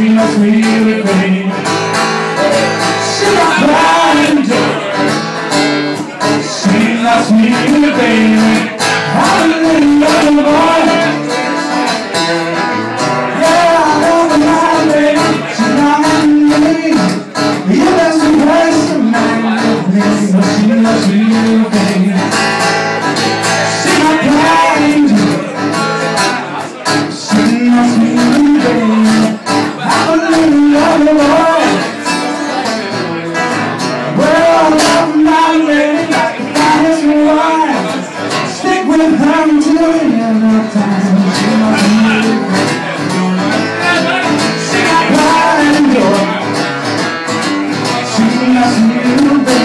We must really pray. She must